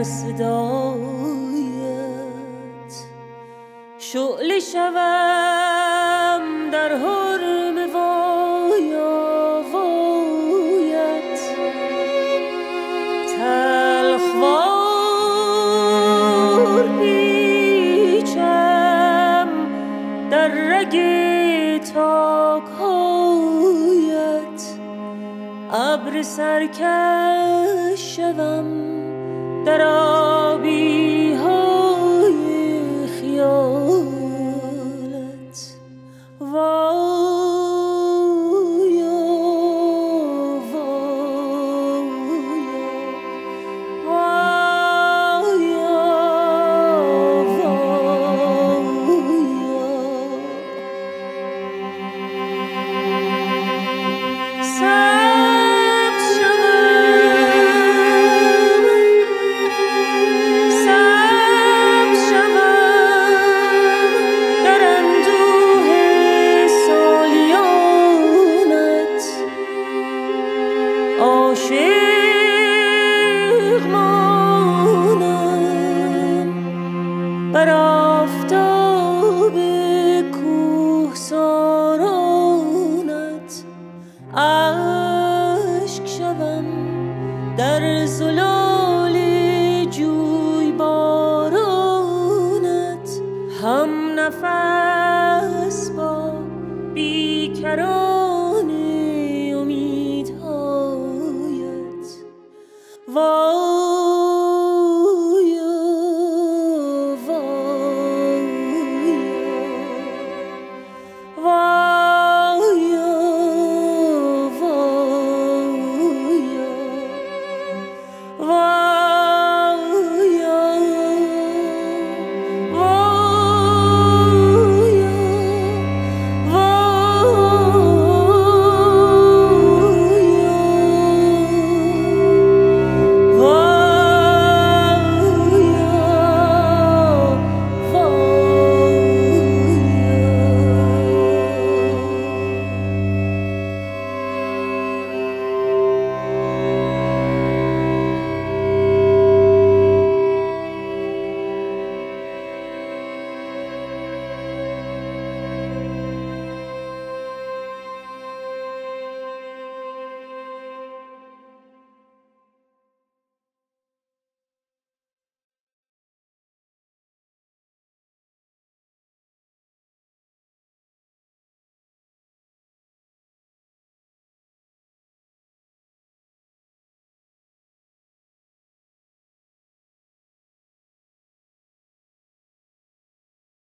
در صدایت. شعله شوم در حرم وایا وایت تلخوار پیچم در رگ تاکهایت. ابر سرکش شوم در آبی بر آفتاب کوه سارانت عشق شدم در زلال جوی بارانت هم نفس با بیکران امیدهایت. و